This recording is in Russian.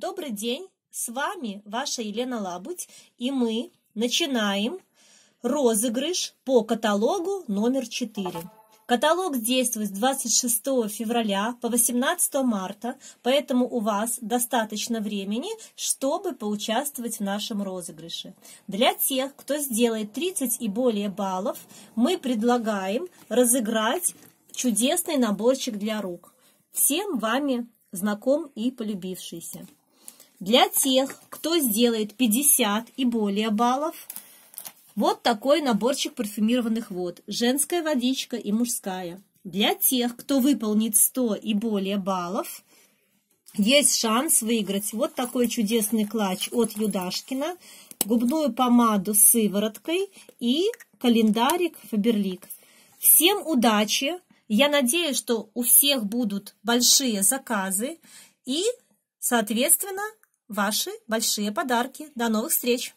Добрый день, с вами ваша Елена Лабуть, и мы начинаем розыгрыш по каталогу номер 4. Каталог действует с 26 февраля по 18 марта, поэтому у вас достаточно времени, чтобы поучаствовать в нашем розыгрыше. Для тех, кто сделает 30 и более баллов, мы предлагаем разыграть чудесный наборчик для рук. Всем вами знаком и полюбившийся. Для тех, кто сделает 50 и более баллов, вот такой наборчик парфюмированных вод. Женская водичка и мужская. Для тех, кто выполнит 100 и более баллов, есть шанс выиграть вот такой чудесный клатч от Юдашкина, губную помаду с сывороткой и календарик Фаберлик. Всем удачи! Я надеюсь, что у всех будут большие заказы и, соответственно, ваши большие подарки. До новых встреч!